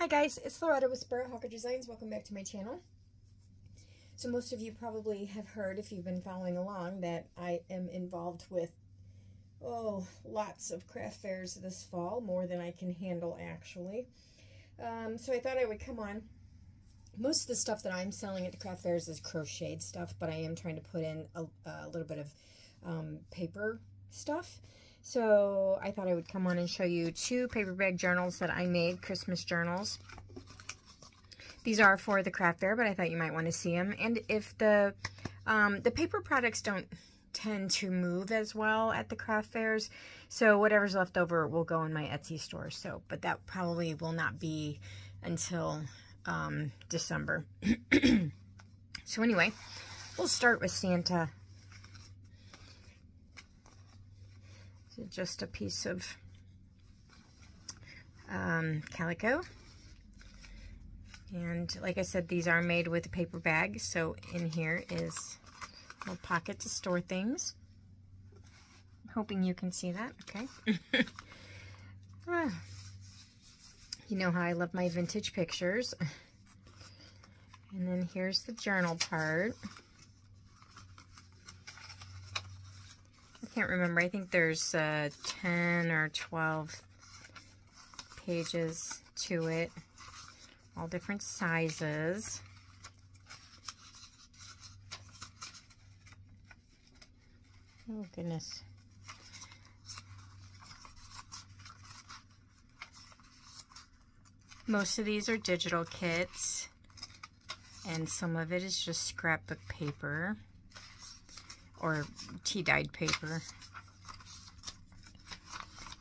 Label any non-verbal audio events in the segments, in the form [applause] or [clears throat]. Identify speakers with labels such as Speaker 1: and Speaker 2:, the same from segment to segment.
Speaker 1: Hi guys, it's Loretta with Hawker Designs. Welcome back to my channel. So most of you probably have heard, if you've been following along, that I am involved with, oh, lots of craft fairs this fall, more than I can handle actually. Um, so I thought I would come on. Most of the stuff that I'm selling at the craft fairs is crocheted stuff, but I am trying to put in a, a little bit of um, paper stuff. So I thought I would come on and show you two paper bag journals that I made, Christmas journals. These are for the craft fair, but I thought you might want to see them. And if the um, the paper products don't tend to move as well at the craft fairs, so whatever's left over will go in my Etsy store. So, but that probably will not be until um, December. [clears throat] so anyway, we'll start with Santa just a piece of um, calico. And like I said, these are made with a paper bag. So in here is a little pocket to store things. I'm hoping you can see that. Okay. [laughs] ah. You know how I love my vintage pictures. And then here's the journal part. Can't remember. I think there's uh, 10 or 12 pages to it. All different sizes. Oh, goodness. Most of these are digital kits, and some of it is just scrapbook paper or tea-dyed paper.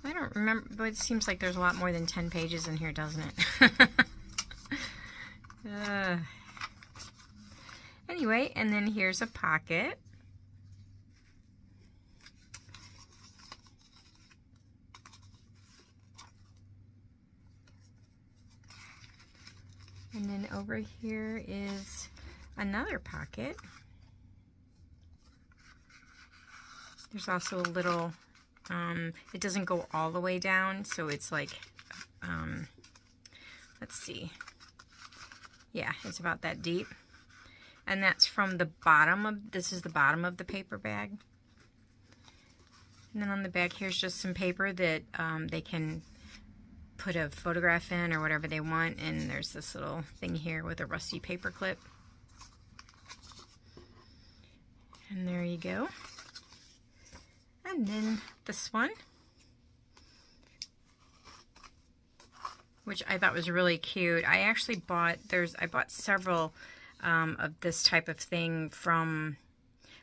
Speaker 1: I don't remember, but it seems like there's a lot more than 10 pages in here, doesn't it? [laughs] uh, anyway, and then here's a pocket. And then over here is another pocket. There's also a little, um, it doesn't go all the way down, so it's like, um, let's see. Yeah, it's about that deep. And that's from the bottom of, this is the bottom of the paper bag. And then on the back here's just some paper that um, they can put a photograph in or whatever they want. And there's this little thing here with a rusty paper clip. And there you go. And then this one, which I thought was really cute. I actually bought, there's, I bought several um, of this type of thing from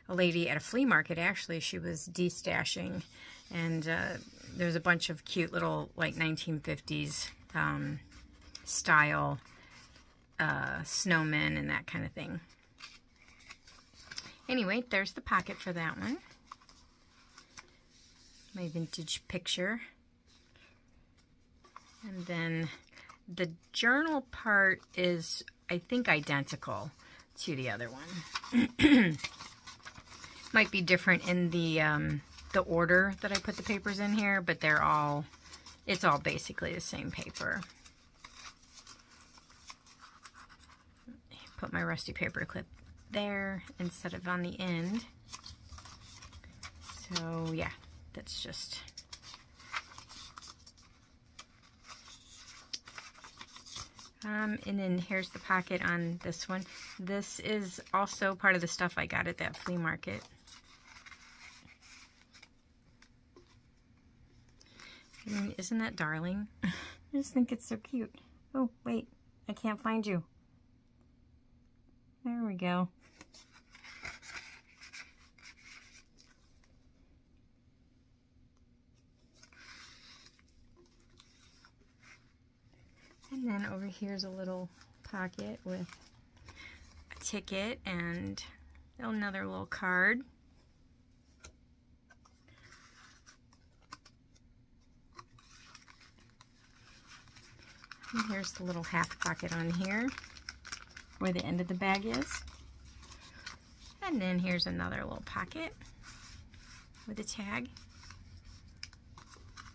Speaker 1: a lady at a flea market, actually. She was destashing, and uh, there's a bunch of cute little, like, 1950s um, style uh, snowmen and that kind of thing. Anyway, there's the pocket for that one my vintage picture. And then the journal part is, I think, identical to the other one. [clears throat] Might be different in the um, the order that I put the papers in here, but they're all, it's all basically the same paper. Put my rusty paper clip there instead of on the end. So yeah, that's just Um, and then here's the pocket on this one. This is also part of the stuff I got at that flea market. Isn't that darling? [laughs] I just think it's so cute. Oh, wait. I can't find you. There we go. And then over here is a little pocket with a ticket and another little card. And here's the little half pocket on here where the end of the bag is. And then here's another little pocket with a tag.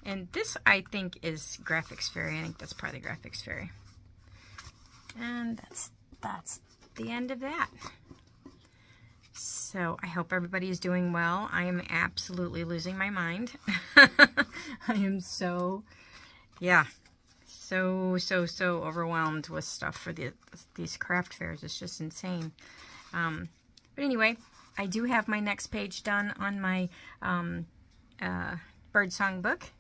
Speaker 1: And this, I think, is Graphics Fairy. I think that's the Graphics Fairy. And that's, that's the end of that. So I hope everybody is doing well. I am absolutely losing my mind. [laughs] I am so, yeah, so, so, so overwhelmed with stuff for the, these craft fairs. It's just insane. Um, but anyway, I do have my next page done on my um, uh, birdsong book.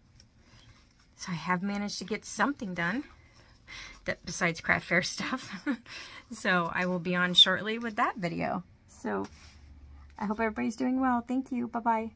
Speaker 1: So I have managed to get something done that besides craft fair [laughs] stuff. so I will be on shortly with that video. So I hope everybody's doing well. Thank you. Bye-bye.